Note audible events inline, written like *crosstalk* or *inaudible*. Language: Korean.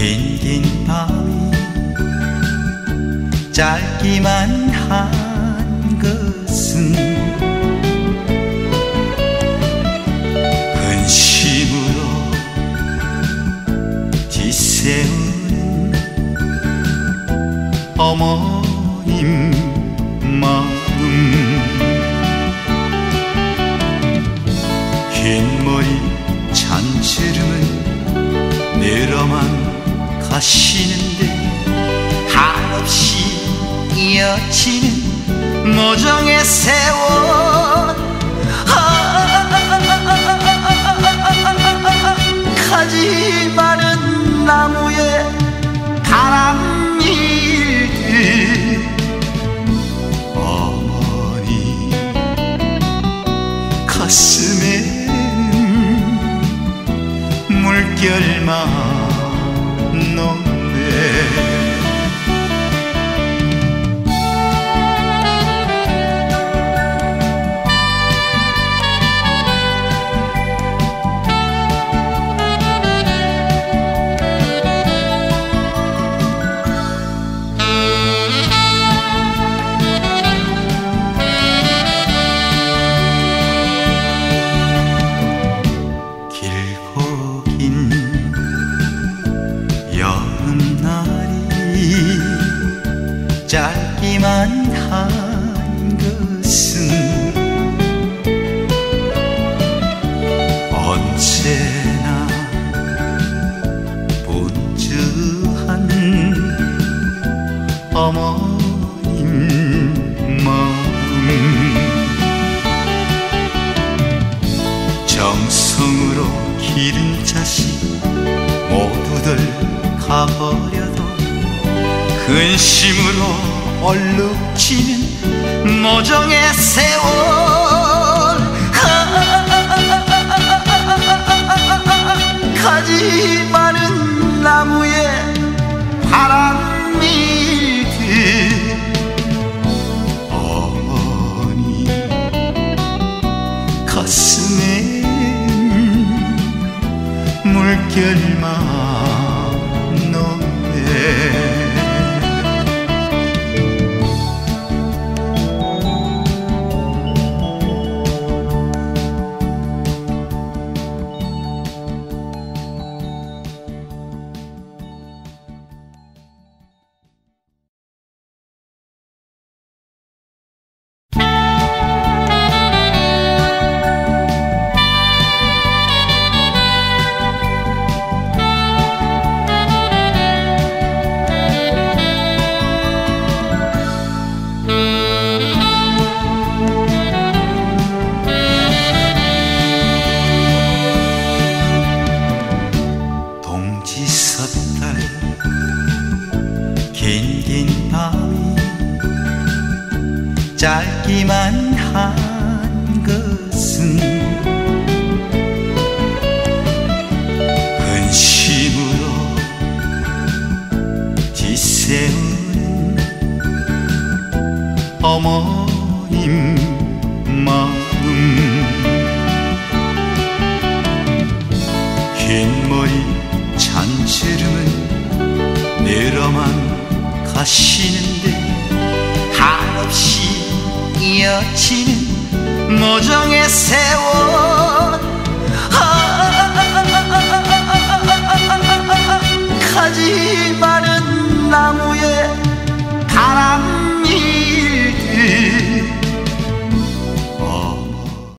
긴 긴 밤이 짧기만 한 것은 근심으로 뒤세우는 어머님 마음. 긴 머리 잔치름은 내려만 가시는데 한없이 이어지는 모정의 세월. 가지 마른 나무에 바람 일듯 어머니 가슴에 물결만 nombre. 짧기만 한 것은 언제나 분주한 어머님 마음. 정성으로 기른 자식 모두들 가버려도 근심으로 얼룩지는 모정의 세월. *laughs* 가지 많은 나무에 바람 밀듯 어머니 가슴에 물결만 밤이 짧기만 한 것은 근심으로 뒤세우는 어머님 마음. 흰 머리 잔치름은 내려만 마시는데 한없이 이어지는 모종의 세월. 가지 마른 나무에 바람 일듯